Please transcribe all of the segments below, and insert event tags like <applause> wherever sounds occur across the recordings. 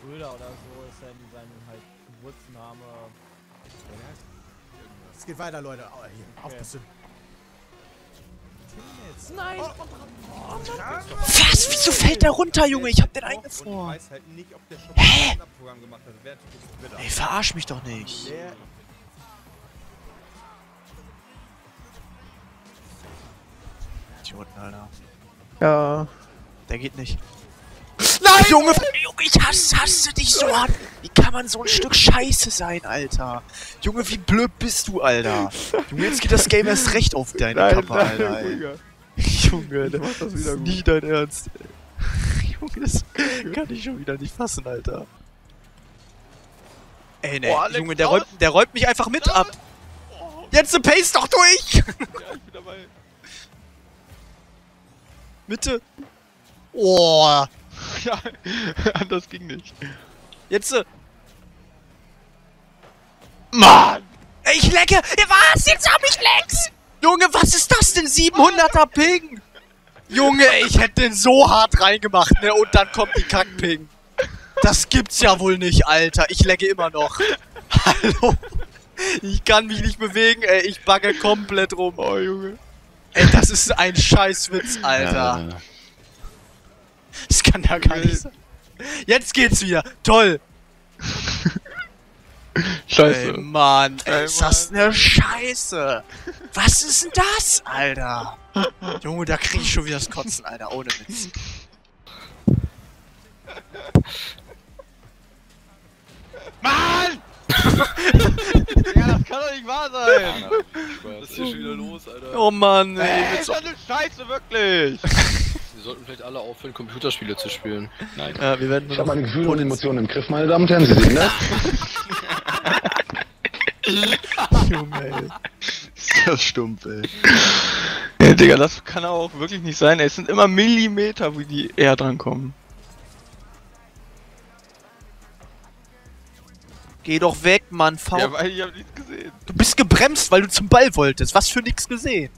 Schröder oder so ist ja in seinem halt Geburtsname. Es geht weiter, Leute. Oh, hier, Okay. aufpassen. Nein! Was? Wieso fällt der runter, Junge? Ich hab den eingefroren. halt Hä? Ey, verarsch mich doch nicht. Der Idioten, Alter. Ja. Der geht nicht. Nein! Junge, Junge, ich hasse, hasse dich so hart. Wie kann man so ein Stück Scheiße sein, Alter? Junge, wie blöd bist du, Alter? Junge, jetzt geht das Game erst recht auf deine Kappe, Alter, ey. Digga. Junge, das mach das wieder ist gut. nie dein Ernst, ey. <laughs> Junge, das kann ich schon wieder nicht fassen, Alter. Ey, ne, Oh, Junge, der räumt, der räumt mich einfach mit ab. Jetzt ne Pace doch durch! Ja, ich bin <laughs> dabei. Mitte. Oh, Ja, anders <laughs> ging nicht. jetzt. äh, Mann! Ey, ich lecke! Was? Jetzt hab ich Lecks! Junge, was ist das denn? 700er Ping! Junge, ich hätte den so hart reingemacht, ne? Und dann kommt die Kackping. Das gibt's ja wohl nicht, Alter. Ich lecke immer noch. <laughs> Hallo? Ich kann mich nicht bewegen, ey. Ich bugge komplett rum. Oh, Junge. Ey, das ist ein Scheißwitz, Alter. Das kann ja gar nicht sein. Jetzt geht's wieder. Toll. <laughs> Scheiße. Ey, Mann, ey, Ey, ist das ne Scheiße? Was ist denn das, Alter? Junge, da krieg ich schon wieder das Kotzen, Alter, ohne Witz. Mann! <laughs> ja, das kann doch nicht wahr sein! Was ist hier schon wieder los, Alter? Oh Mann, ey, Ey, ist das eine Scheiße, wirklich! <laughs> Wir sollten vielleicht alle aufhören, Computerspiele zu spielen. Nein. ja, wir werden Ich habe meine Gefühle und Emotionen im Griff, meine Damen und Herren. Sie sehen das? Junge, ey. Ist das stumpf, ey. Ja, Digga, das kann auch wirklich nicht sein, ey. Es sind immer Millimeter, wie die eher drankommen. Geh doch weg, Mann, faul. Ja, weil ich hab nichts gesehen. du bist gebremst, weil du zum Ball wolltest. Was für nix gesehen.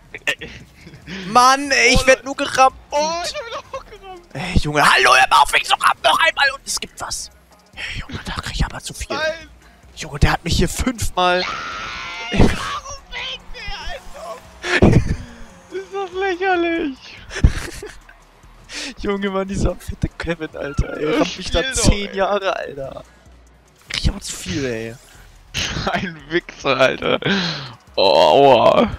Mann, ey, ich werd nur gerammt. Oh, ich hab ihn auch gerammt! Ey, Junge, hallo, hör auf mich so rammen, noch einmal und es gibt was. Ey, Junge, da krieg ich aber zu viel. Nein! Junge, der hat mich hier fünfmal... <laughs> Ist das lächerlich! <laughs> Junge, Mann, dieser fette Kevin, Alter, ey. Rammt mich da zehn ey. Jahre, Alter. Krieg ich aber zu viel, ey. <laughs> Ein Wichser, Alter. Oh, aua.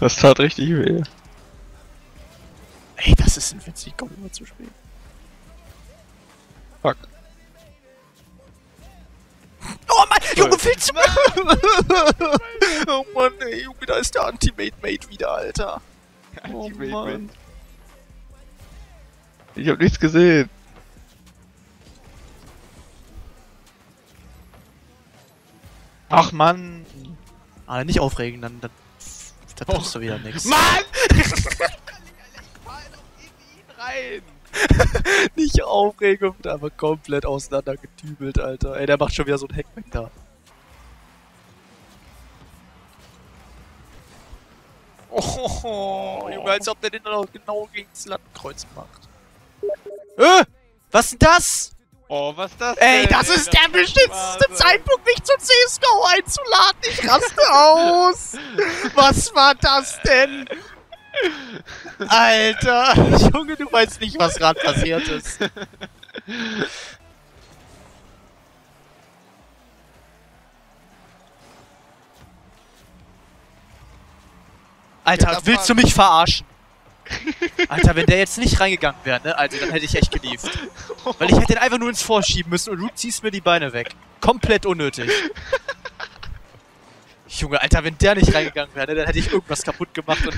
Das tat richtig weh. Ey, das ist ein Witz, ich komm immer zu spät. Fuck. Oh Mann, Junge, willst du <laughs> Oh Mann, ey, Junge, da ist der Anti-Mate-Mate wieder, Alter. Oh Mann. Ich hab nichts gesehen. Ach Mann. Ah, nicht aufregen, dann, dann, dann tust du wieder nix. Mann! rein! <laughs> <laughs> Nicht aufregen und aber komplett auseinandergetübelt, Alter. Ey, der macht schon wieder so ein Hackback da. Oh, Junge, als ob der den dann auch genau gegen das Landkreuz macht. Äh, was denn das? Oh, was ist das Ey, denn? das ist der beschissenste. Zeitpunkt, mich zu CSGO einzuladen. Ich raste aus. Was war das denn? Alter, Junge, du weißt nicht, was gerade passiert ist. Alter, willst du mich verarschen? Alter, wenn der jetzt nicht reingegangen wäre, ne? Alter, dann hätte ich echt gelieft. Weil ich hätte den einfach nur ins Vorschieben müssen und du ziehst mir die Beine weg. Komplett unnötig. Junge, Alter, wenn der nicht reingegangen wäre, ne, dann hätte ich irgendwas kaputt gemacht und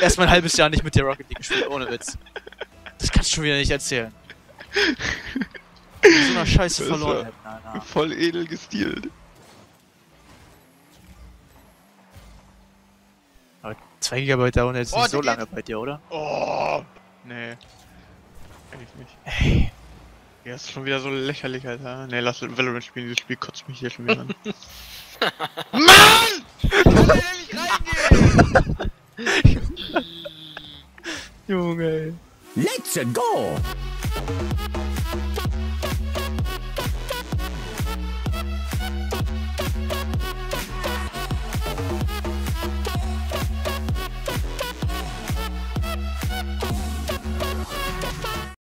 erstmal ein halbes Jahr nicht mit der Rocket League gespielt, ohne Witz. Das kannst du schon wieder nicht erzählen. Mit so einer Scheiße verloren hätten, Alter. Voll edel gestielt. Aber 2 GB dauern jetzt Oh, nicht so lange bei dir, oder? Oh! Nee. Eigentlich nicht. Ey. Ja, ist schon wieder so lächerlich, Alter. Nee, lass Valorant spielen, dieses Spiel kotzt mich hier schon wieder an. <laughs> Mann! Ich will nicht reingehen! <laughs> Junge, ey. Let's go!